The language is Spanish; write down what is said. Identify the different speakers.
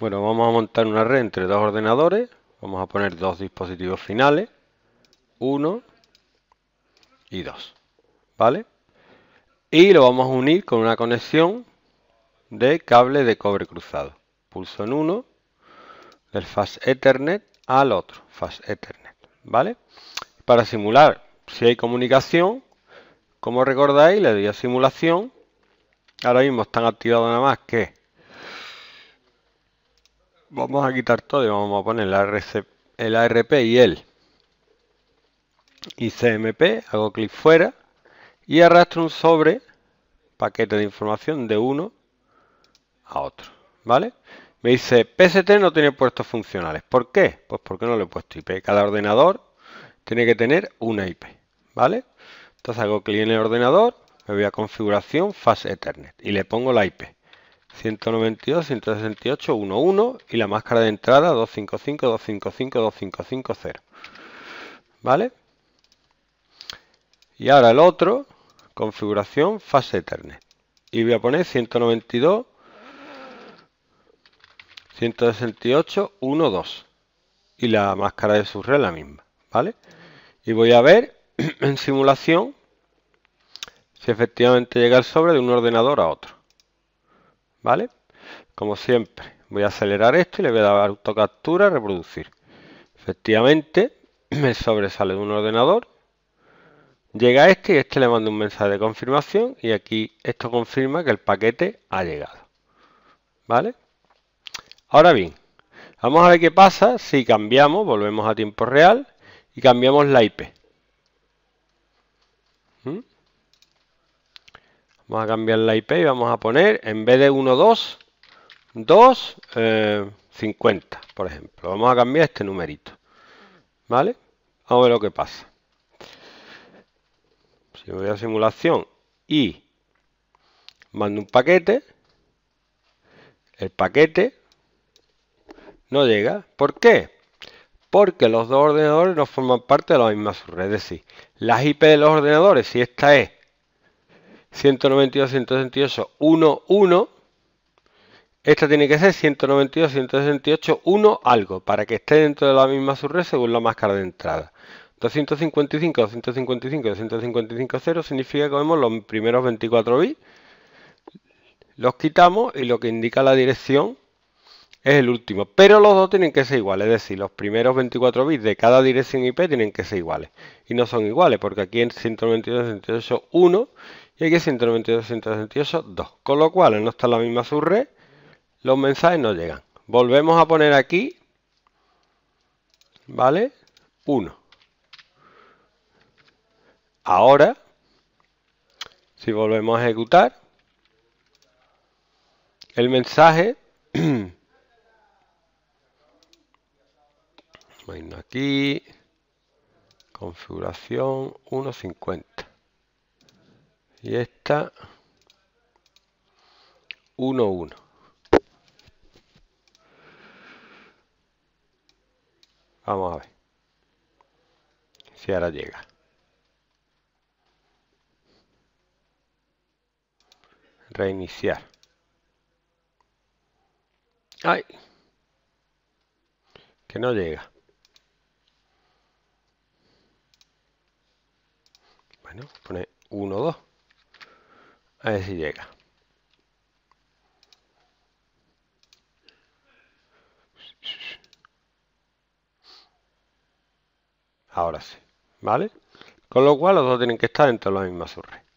Speaker 1: Bueno, vamos a montar una red entre dos ordenadores. Vamos a poner dos dispositivos finales. Uno y dos. ¿Vale? Y lo vamos a unir con una conexión de cable de cobre cruzado. Pulso en uno del Fast Ethernet al otro Fast Ethernet. ¿Vale? Para simular si hay comunicación, como recordáis, le doy a simulación. Ahora mismo están activados nada más que vamos a quitar todo y vamos a poner el ARP y el ICMP, hago clic fuera y arrastro un sobre paquete de información de uno a otro, ¿vale? Me dice PST no tiene puestos funcionales. ¿Por qué? Pues porque no le he puesto IP. Cada ordenador tiene que tener una IP, ¿vale? Entonces hago clic en el ordenador, me voy a configuración Fast Ethernet y le pongo la IP. 192.168.1.1 y la máscara de entrada 255.255.255.0. ¿Vale? Y ahora el otro, configuración Fast Ethernet. Y voy a poner 192 168.1.2 y la máscara de su red la misma, ¿vale? Y voy a ver en simulación si efectivamente llega el sobre de un ordenador a otro. ¿Vale? Como siempre, voy a acelerar esto y le voy a dar autocaptura, reproducir. Efectivamente, me sobresale de un ordenador, llega este y este le manda un mensaje de confirmación y aquí esto confirma que el paquete ha llegado. ¿Vale? Ahora bien, vamos a ver qué pasa si cambiamos, volvemos a tiempo real y cambiamos la IP. ¿Mm? Vamos a cambiar la IP y vamos a poner, en vez de 1.2, 2, 50, por ejemplo. Vamos a cambiar este numerito. ¿Vale? Vamos a ver lo que pasa. Si voy a simulación y mando un paquete, el paquete no llega. ¿Por qué? Porque los dos ordenadores no forman parte de la misma subred. Es decir, las IP de los ordenadores, si esta es 192.168.1.1. Esta tiene que ser 192.168.1 algo para que esté dentro de la misma subred según la máscara de entrada. 255, 255, 255, 0 significa que vemos los primeros 24 bits, los quitamos y lo que indica la dirección es el último. Pero los dos tienen que ser iguales, es decir, los primeros 24 bits de cada dirección IP tienen que ser iguales. Y no son iguales porque aquí en 192.168.1 y aquí 192, 168, 2. Con lo cual, no está en la misma subred, los mensajes no llegan. Volvemos a poner aquí, ¿vale? 1. Ahora, si volvemos a ejecutar, el mensaje, aquí, configuración 1.50 y esta 1 1 vamos a ver si ahora llega. Reiniciar. Ay que no llega. Bueno pone 1 2 a ver si llega. Ahora sí, ¿vale? Con lo cual los dos tienen que estar dentro de la misma subred.